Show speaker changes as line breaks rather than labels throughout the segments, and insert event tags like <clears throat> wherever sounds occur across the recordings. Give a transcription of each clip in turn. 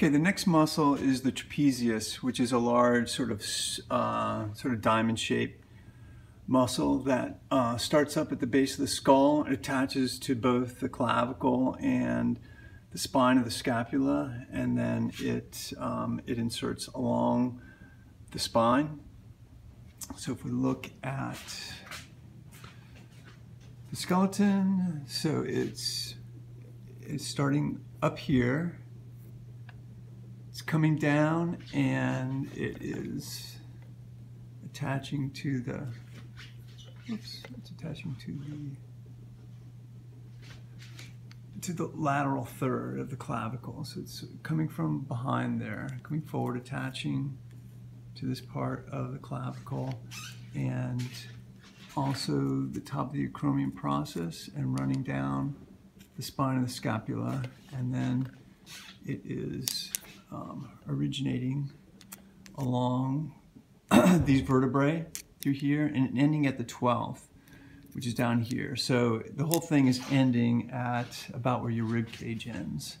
Okay, the next muscle is the trapezius, which is a large sort of uh, sort of diamond-shaped muscle that uh, starts up at the base of the skull. It attaches to both the clavicle and the spine of the scapula, and then it um, it inserts along the spine. So if we look at the skeleton, so it's it's starting up here it's coming down and it is attaching to the, oops, it's attaching to the, to the lateral third of the clavicle. So it's coming from behind there, coming forward, attaching to this part of the clavicle and also the top of the acromion process and running down the spine of the scapula and then it is um, originating along <clears throat> these vertebrae through here and ending at the 12th, which is down here. So the whole thing is ending at about where your rib cage ends.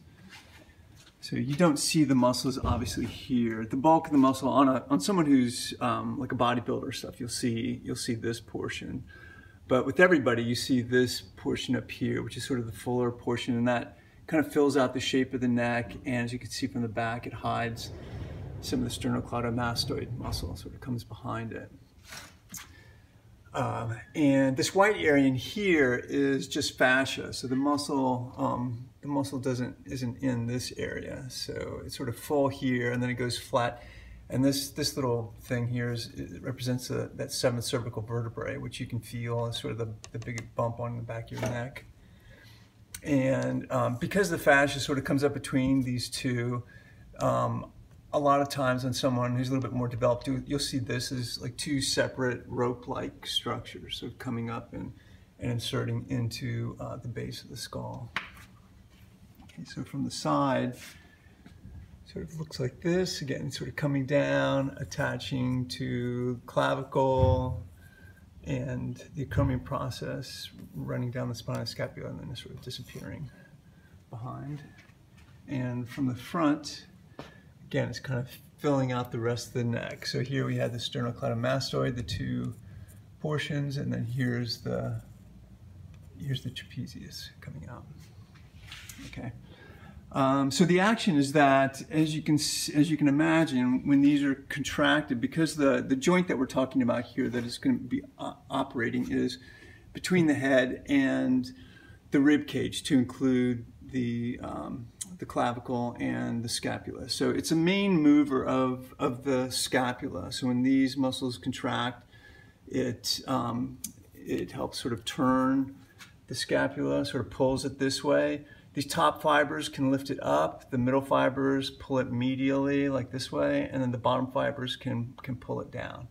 So you don't see the muscles obviously here. The bulk of the muscle on a on someone who's um, like a bodybuilder stuff, you'll see you'll see this portion. But with everybody, you see this portion up here, which is sort of the fuller portion, and that kind of fills out the shape of the neck, and as you can see from the back, it hides some of the sternocleidomastoid muscle, sort of comes behind it. Um, and this white area in here is just fascia, so the muscle um, the muscle doesn't isn't in this area, so it's sort of full here, and then it goes flat. And this this little thing here is represents a, that seventh cervical vertebrae, which you can feel as sort of the, the big bump on the back of your neck. And um, because the fascia sort of comes up between these two, um, a lot of times on someone who's a little bit more developed, you'll see this as like two separate rope-like structures sort of coming up and, and inserting into uh, the base of the skull. Okay, so from the side, sort of looks like this, again, sort of coming down, attaching to clavicle, and the acromion process running down the spine of scapula and then sort of disappearing behind. And from the front, again, it's kind of filling out the rest of the neck. So here we have the sternocleidomastoid, the two portions, and then here's the here's the trapezius coming out. Okay. Um, so the action is that, as you can as you can imagine, when these are contracted, because the the joint that we're talking about here that is going to be uh, operating is between the head and the rib cage, to include the um, the clavicle and the scapula. So it's a main mover of of the scapula. So when these muscles contract, it um, it helps sort of turn the scapula, sort of pulls it this way. These top fibers can lift it up, the middle fibers pull it medially like this way, and then the bottom fibers can, can pull it down.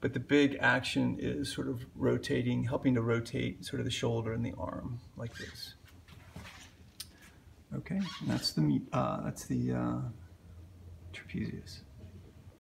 But the big action is sort of rotating, helping to rotate sort of the shoulder and the arm like this. Okay, that's the, uh, that's the uh, trapezius.